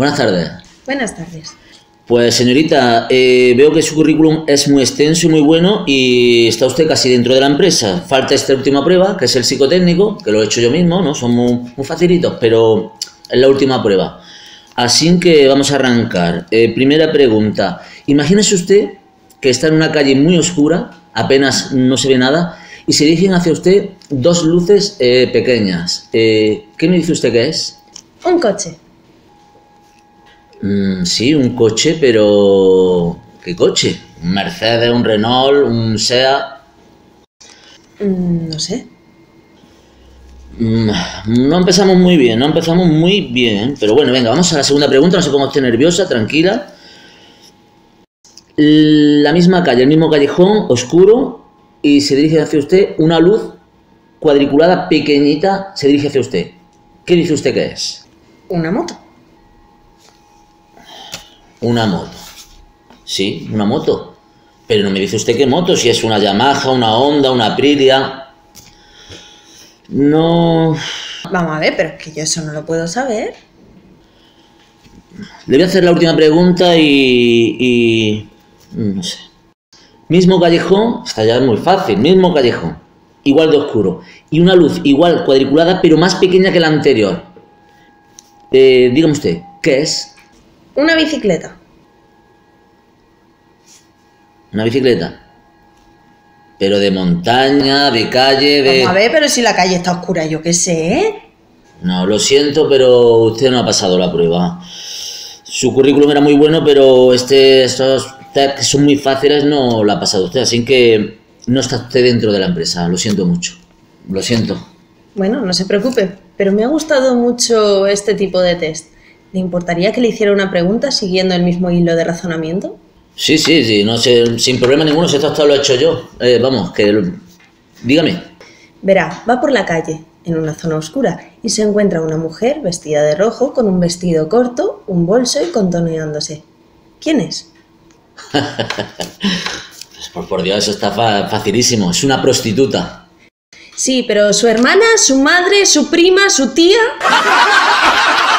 Buenas tardes. Buenas tardes. Pues señorita, eh, veo que su currículum es muy extenso y muy bueno y está usted casi dentro de la empresa. Falta esta última prueba, que es el psicotécnico, que lo he hecho yo mismo, ¿no? Son muy, muy facilitos, pero es la última prueba. Así que vamos a arrancar. Eh, primera pregunta. Imagínese usted que está en una calle muy oscura, apenas no se ve nada, y se dirigen hacia usted dos luces eh, pequeñas. Eh, ¿Qué me dice usted que es? Un coche. Mm, sí, un coche, pero... ¿Qué coche? ¿Un Mercedes, un Renault, un SEAT? Mm, no sé. Mm, No empezamos muy bien, no empezamos muy bien. Pero bueno, venga, vamos a la segunda pregunta. No se ponga usted nerviosa, tranquila. La misma calle, el mismo callejón, oscuro, y se dirige hacia usted una luz cuadriculada pequeñita, se dirige hacia usted. ¿Qué dice usted que es? Una moto. Una moto. Sí, una moto. Pero no me dice usted qué moto, si es una Yamaha, una Honda, una Aprilia. No. Vamos a ver, pero es que yo eso no lo puedo saber. Le voy a hacer la última pregunta y. y no sé. Mismo callejón, esta ya es muy fácil, mismo callejón, igual de oscuro. Y una luz igual cuadriculada, pero más pequeña que la anterior. Eh, dígame usted, ¿qué es? Una bicicleta. Una bicicleta. Pero de montaña, de calle, de. Vamos a ver, pero si la calle está oscura, yo qué sé. ¿eh? No, lo siento, pero usted no ha pasado la prueba. Su currículum era muy bueno, pero este, estos test que son muy fáciles no lo ha pasado usted, así que no está usted dentro de la empresa. Lo siento mucho. Lo siento. Bueno, no se preocupe, pero me ha gustado mucho este tipo de test. ¿Le importaría que le hiciera una pregunta siguiendo el mismo hilo de razonamiento? Sí, sí, sí, no sé, sin problema ninguno, si esto hasta lo he hecho yo. Eh, vamos, que. Dígame. Verá, va por la calle, en una zona oscura, y se encuentra una mujer vestida de rojo con un vestido corto, un bolso y contoneándose. ¿Quién es? Pues por, por Dios, eso está fa- facilísimo. Es una prostituta. Sí, pero su hermana, su madre, su prima, su tía.